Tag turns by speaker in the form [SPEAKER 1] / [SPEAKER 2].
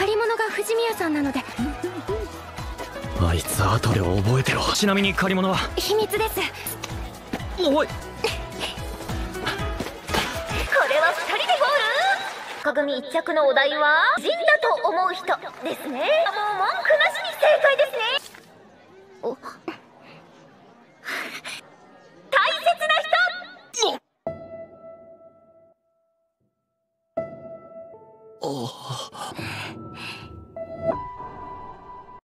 [SPEAKER 1] 借り物が藤宮さんなので。
[SPEAKER 2] あいつ後で覚えてろ。ちなみに借り物は？
[SPEAKER 1] 秘密です。
[SPEAKER 2] おい。
[SPEAKER 3] これは2人でゴール？鏡一着のお題は？人だと思う人ですね。もう文句なしに正解ですね。お？大切な人！
[SPEAKER 2] あ